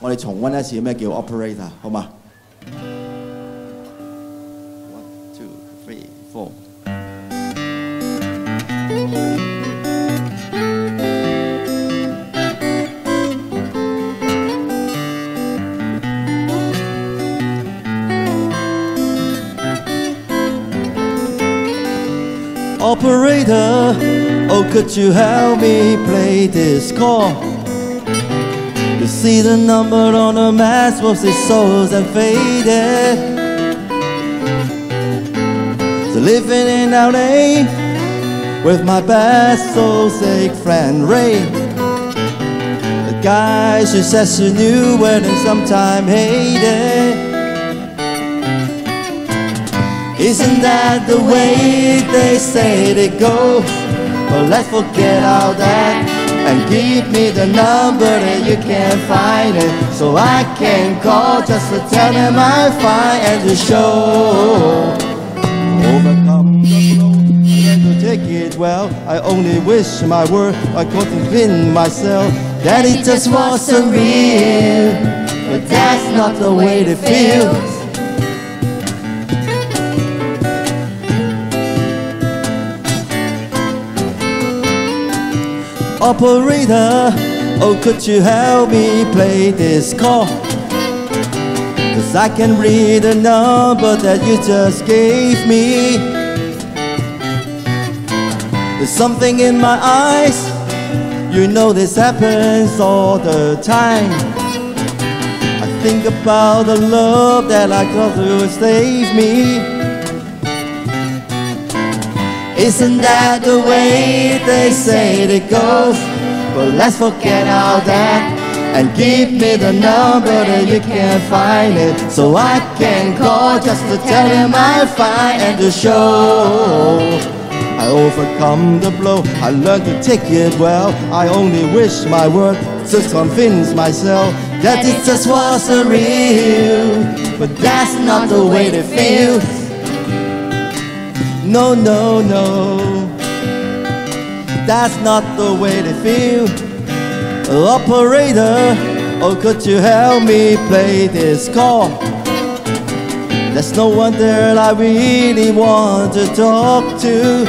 我哋重温一次咩叫 operator，好嘛？One, two, three, four。Operator, oh could you help me play this chord? You see the number on the mask was its souls and faded. So living in LA with my best soul-sick friend Ray. The guy she says she knew when and sometime hated. Isn't that the way they say they go? But let's forget all that and give me the number that you can't find it. So I can call just to tell them I'm fine and to show. Overcome the blow and to take it well. I only wish my word I could convince myself that it just wasn't real. But that's not the way it feels Operator, oh could you help me play this call? Cause I can read the number that you just gave me. There's something in my eyes. You know this happens all the time. I think about the love that I got to save me isn't that the way they say it goes? But let's forget all that and give me the number that you can't find it so I can call just to tell him I'm fine and to show. I overcome the blow I learned to take it well. I only wish my word to convince myself that it just was a real. But that's not the way it feels no, no, no. That's not the way they feel. Operator, oh, could you help me play this call? There's no one there I really want to talk to.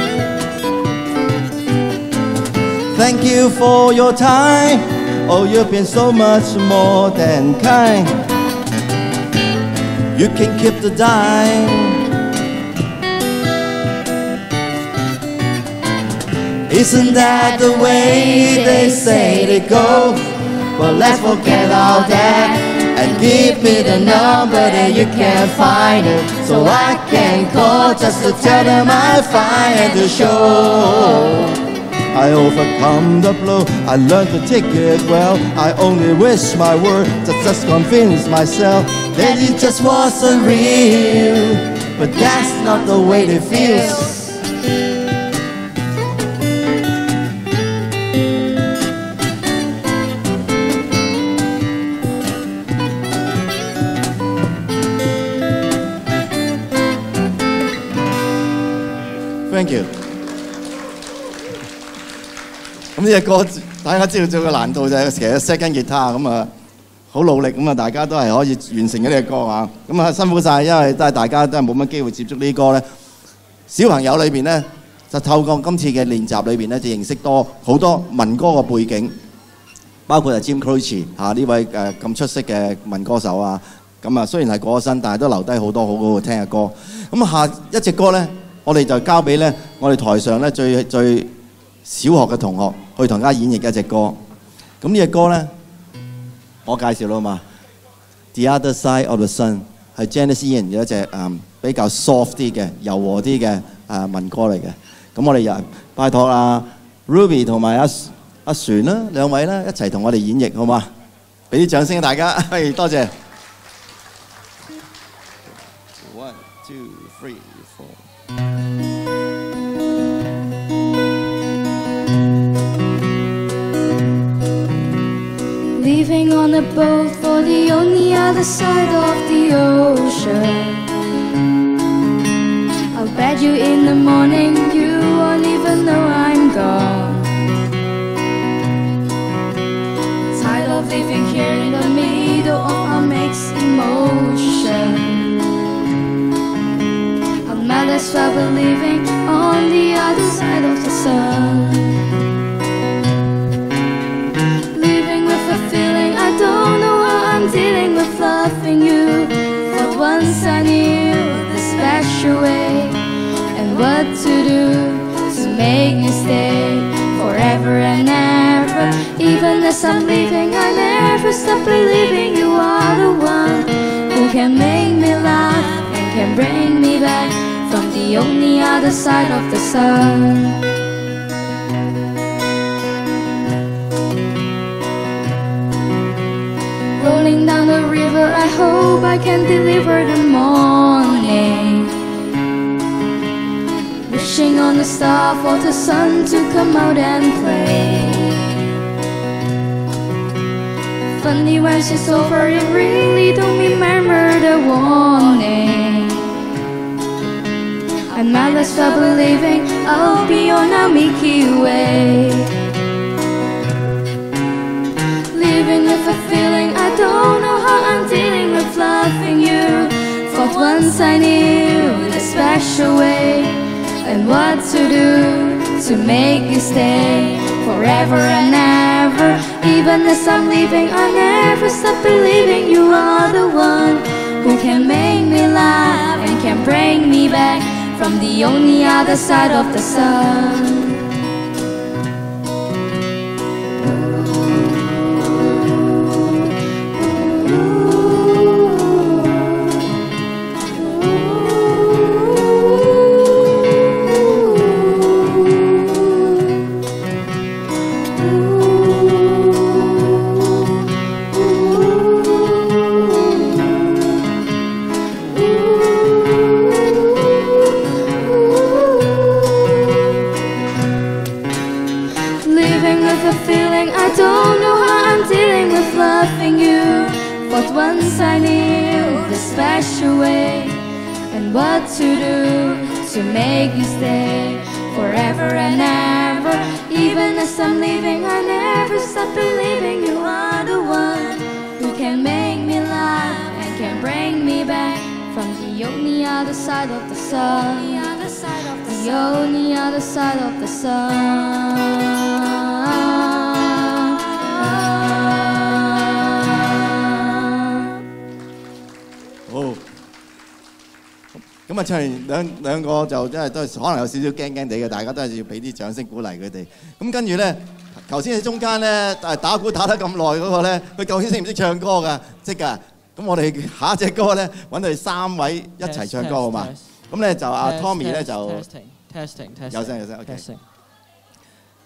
Thank you for your time. Oh, you've been so much more than kind. You can keep the dime. Isn't that the way they say they go? But let's forget all that and give me the number that you can't find it. So I can call just to tell them fine and to show. I overcome the blow, I learned to take it well. I only wish my word to just convince myself That it just wasn't real. But that's not the way it feels 呢只歌大家知道最嘅難度就係其實 second guitar 咁啊，好努力咁啊，大家都係可以完成嘅呢只歌啊。咁啊辛苦晒，因為都係大家都係冇乜機會接觸呢啲歌咧。小朋友裏邊咧，就透過今次嘅練習裏邊咧，就認識多好多民歌嘅背景，包括係 Jim Croce 嚇呢位誒咁出色嘅民歌手啊。咁啊，雖然係過咗身，但係都留低好多好好聽嘅歌。咁下一隻歌咧。我哋就交俾咧，我哋台上咧最最小學嘅同學去同大家演繹一隻歌。咁呢只歌咧，我介紹啦嘛，《The Other Side of the Sun》係 Janis Ian 嘅一隻誒比較 soft 啲嘅、柔和啲嘅誒民歌嚟嘅。咁我哋又拜託阿 Ruby 同埋阿阿璇啦兩位啦一齊同我哋演繹好嘛？俾啲掌聲大家，係多謝。One, two, three, four. leaving on a boat for the only other side of the ocean. I'll bet you in the morning you won't even know I'm gone. Tired of living here in the middle of our mixed emotion. I might as well believing on the other side of the sun. What to do to make me stay forever and ever. Even as I'm leaving, I never stop believing you are the one who can make me laugh and can bring me back from the only other side of the sun. Rolling down the river, I hope I can deliver the star for the sun to come out and play. Funny when she's over, you really don't remember the warning. I might as well believing I'll be on a Milky Way. Living with a feeling I don't know how I'm dealing with loving you. For once I knew the special way and what to do to make you stay forever and ever. Even as I'm leaving, I never stop believing you are the one who can make me laugh and can bring me back from the only other side of the sun. But once I knew the special way and what to do to make you stay forever and ever. Even as I'm leaving, I never stop believing you are the one who can make me laugh and can bring me back from the only other side of the sun. The other side of the only other side of the sun. 咁啊，唱完兩兩個就真係都係可能有少少驚驚地嘅，大家都係要俾啲掌聲鼓勵佢哋。咁跟住咧，頭先喺中間咧，誒打鼓打得咁耐嗰個咧，佢究竟識唔識唱歌㗎？識㗎。咁我哋 下一隻歌咧，揾佢哋三位一齊唱歌好嘛？咁咧就阿 Tommy 咧就 testing testing 有聲有聲，OK。testing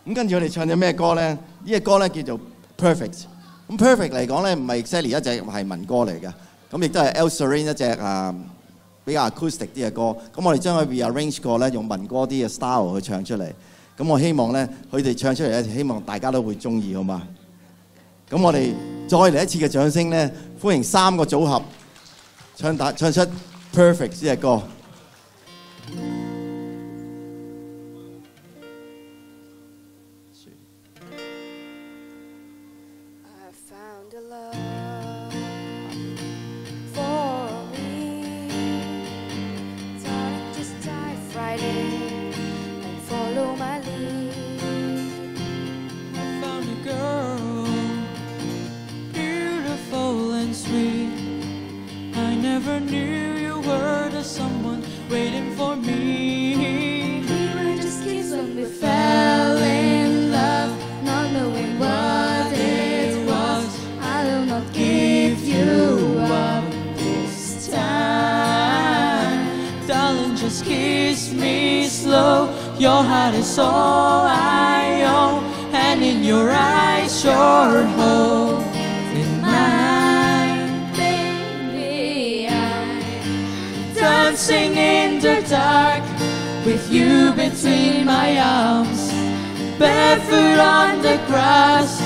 咁跟住我哋唱咗咩歌咧？呢只歌咧叫做 Perfect。咁 Perfect 嚟講咧，唔係 Sally 一隻係民歌嚟嘅，咁亦都係 El Serene 一隻啊比較 acoustic 啲嘅歌。咁我哋將佢 rearrange 過咧，用民歌啲嘅 style 去唱出嚟。咁我希望咧，佢哋唱出嚟咧，希望大家都會中意，好嘛？咁我哋再嚟一次嘅掌聲咧，歡迎三個組合唱打唱出 Perfect 呢隻歌。Me slow. Your heart is all I own, and in your eyes, your hope in mine. Baby, I Dancing in the dark with you between my arms, barefoot on the grass.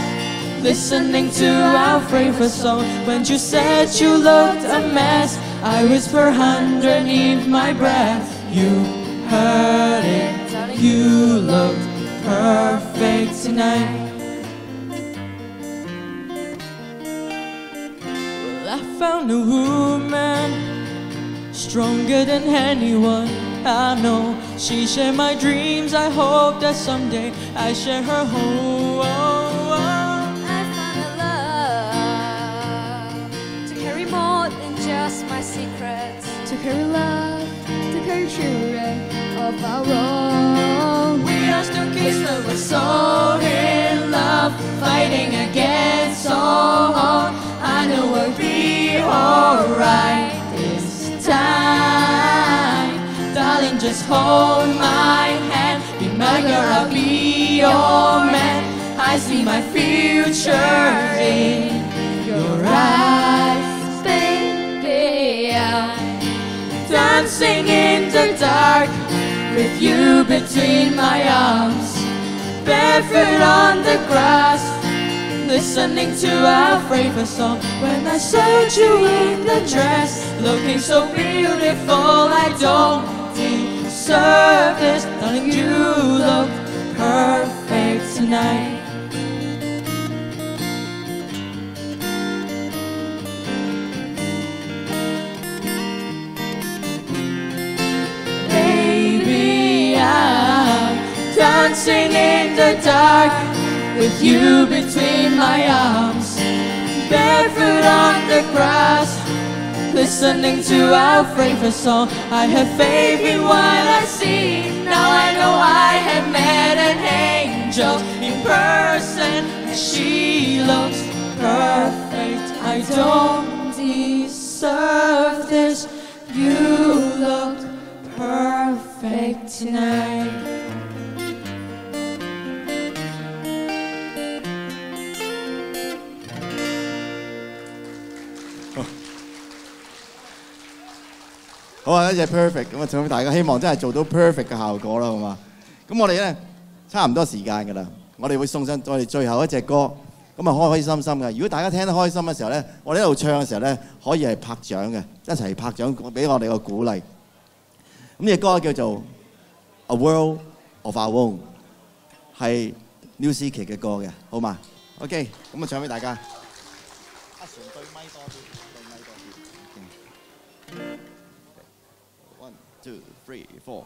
Listening to our favorite song when you said you looked a mess, I whisper underneath my breath. You heard it, you looked perfect tonight. Well, I found a woman stronger than anyone. I know she shared my dreams. I hope that someday I share her home. I found a love to carry more than just my secrets, to carry love, children of our own. We are still kids, but we're so in love, fighting against all. I know we'll be alright this time. Darling, just hold my hand. Be my girl, I'll be your man. I see my future in your eyes, dancing in the dark with you between my arms, barefoot on the grass, listening to our favorite song. When I saw you in the dress, looking so beautiful, I don't deserve this. Dancing in the dark with you between my arms, barefoot on the grass, listening to our favorite song. I have faith in what I see. Now I know I have met an angel in person. She looks perfect. I don't deserve this. You look perfect tonight. 好啊，一隻 perfect 咁啊，唱俾大家，希望真係做到 perfect 嘅效果啦，好嘛？咁我哋咧差唔多時間㗎啦，我哋會送上我哋最後一隻歌，咁啊開開心心嘅。如果大家聽得開心嘅時候咧，我哋一路唱嘅時候咧，可以係拍掌嘅，一齊拍掌俾我哋個鼓勵。咁呢隻歌叫做《A World of Our Own》，係 New C 奇嘅歌嘅，好嘛？OK，咁啊唱俾大家。One, two, three, four.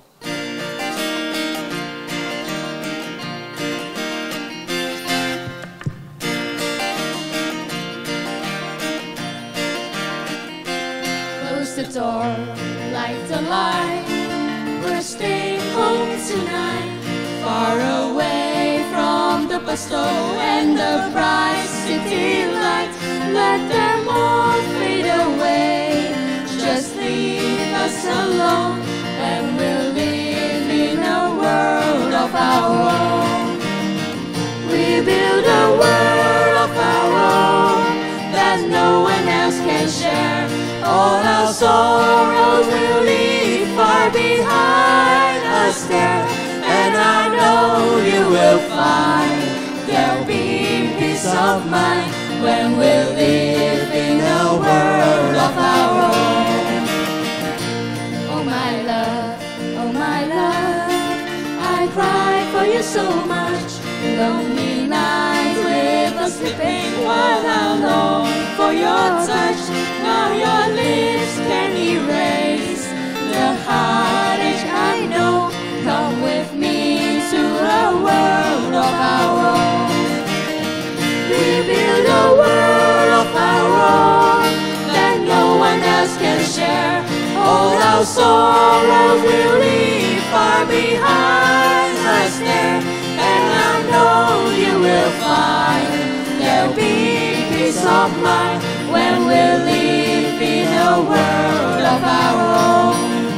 Close the door, light the light. We're staying home tonight, Far away from the bustle and the bright city lights. Let them all us alone, and we'll live in a world of our own. We build a world of our own that no one else can share. All our sorrows will leave far behind us there. And I know you will find there'll be peace of mind when we live in a world of our own. Long for your touch. Now your lips can erase the heartache I know. Come with me to a world of our own. We build a world of our own that no one else can share. All our sorrows will leave far behind us there. And I know you will find there'll be peace of mind when we live in a world of our own.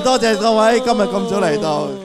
多谢各位今日咁早嚟到。